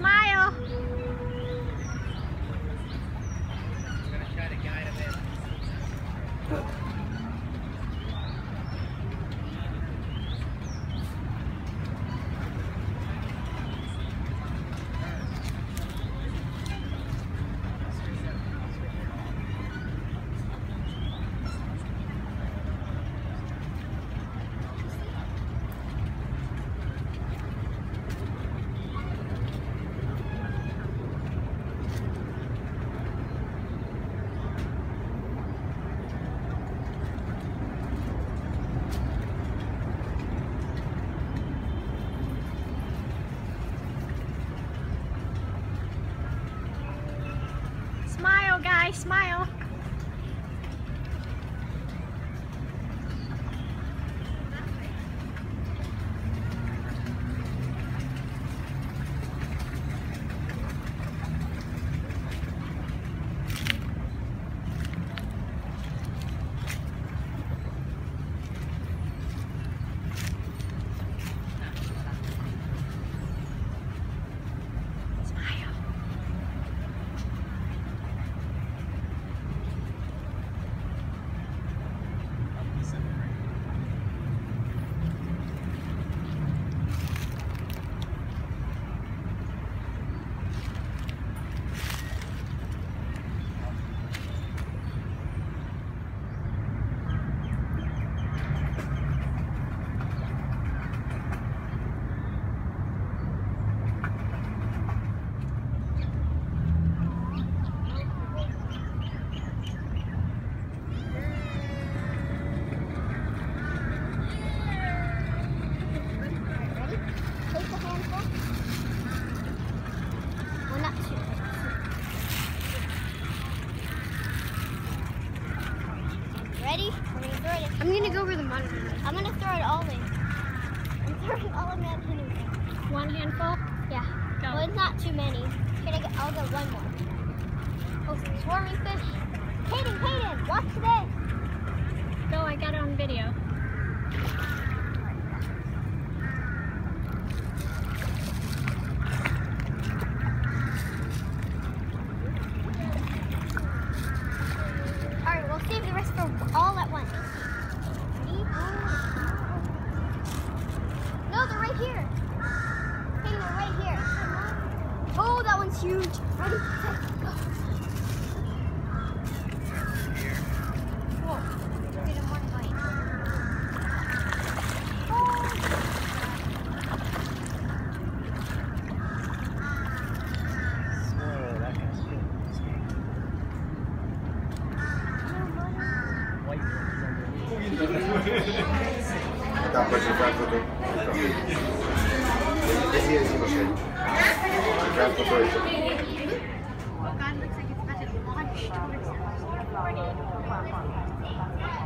Smile. I'm going to try to guide nice smile. Ready? I'm gonna throw it. I'm gonna go over the monitor. I'm gonna throw it all in. I'm throwing all of Mount Henry. One handful? Yeah. Go. Well, it's not too many. Can I get, I'll get one more. Oh, swarming fish. Kaden, Kaden, watch this. Go, I got it on video. Там больше Франкфурта. Здесь есть машина. Франкфурта еще. 小朋友，老师画画。